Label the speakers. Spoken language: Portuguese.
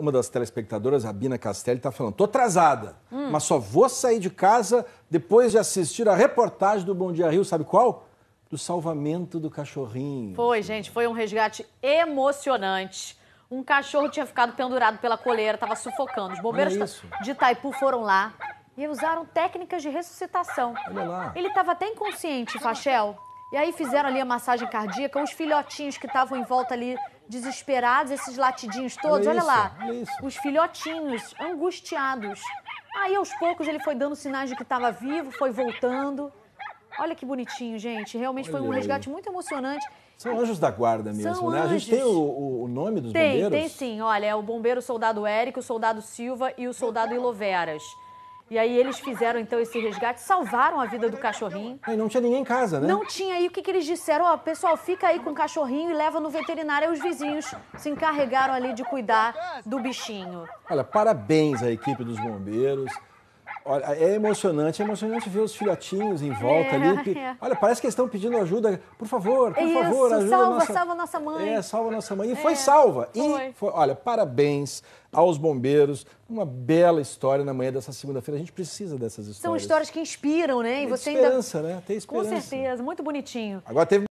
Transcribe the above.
Speaker 1: Uma das telespectadoras, a Bina Castelli, está falando: tô atrasada, mas só vou sair de casa depois de assistir a reportagem do Bom Dia Rio, sabe qual? Do salvamento do cachorrinho.
Speaker 2: Foi, gente, foi um resgate emocionante. Um cachorro tinha ficado pendurado pela coleira, estava sufocando. Os bombeiros
Speaker 1: isso.
Speaker 2: de Itaipu foram lá e usaram técnicas de ressuscitação.
Speaker 1: Olha lá.
Speaker 2: Ele estava até inconsciente, Fachel. E aí fizeram ali a massagem cardíaca, os filhotinhos que estavam em volta ali, desesperados, esses latidinhos todos,
Speaker 1: Olha
Speaker 2: olha,
Speaker 1: isso,
Speaker 2: lá.
Speaker 1: olha.
Speaker 2: Os filhotinhos, angustiados. Aí aos poucos ele foi dando sinais de que estava vivo, foi voltando. Olha que bonitinho, gente. Realmente foi um
Speaker 1: Olha aí.
Speaker 2: resgate muito emocionante.
Speaker 1: São anjos da guarda mesmo,
Speaker 2: São
Speaker 1: né? A gente tem
Speaker 2: anjos.
Speaker 1: o, o- nome dos
Speaker 2: Tem,
Speaker 1: bombeiros?
Speaker 2: tem sim. Olha, é o bombeiro soldado Érico, o soldado Silva e o soldado Iloveras. E aí eles fizeram então esse resgate, salvaram a vida do cachorrinho.
Speaker 1: E não tinha ninguém em casa, né?
Speaker 2: Não tinha aí o que, que eles disseram, ó, pessoal, fica aí com o cachorrinho e leva no veterinário. Aí os vizinhos se encarregaram ali de cuidar do bichinho.
Speaker 1: Olha, parabéns à equipe dos bombeiros. Olha, é emocionante, é emocionante ver os filhotinhos em volta
Speaker 2: É,
Speaker 1: ali.
Speaker 2: É.
Speaker 1: Olha, parece que eles estão pedindo ajuda. Por favor, por
Speaker 2: Isso,
Speaker 1: favor, ajuda
Speaker 2: salva,
Speaker 1: nossa...
Speaker 2: salva nossa mãe.
Speaker 1: É, salva nossa mãe. E foi
Speaker 2: É,
Speaker 1: salva.
Speaker 2: foi.
Speaker 1: E foi- olha, parabéns aos bombeiros. Uma bela história na manhã dessa segunda-feira. A gente precisa dessas histórias.
Speaker 2: São histórias que inspiram, né? E
Speaker 1: Tem
Speaker 2: você ainda.
Speaker 1: esperança, né? Tem
Speaker 2: Com
Speaker 1: esperança.
Speaker 2: certeza, muito bonitinho.
Speaker 1: Agora teve